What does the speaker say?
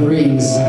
the Rings.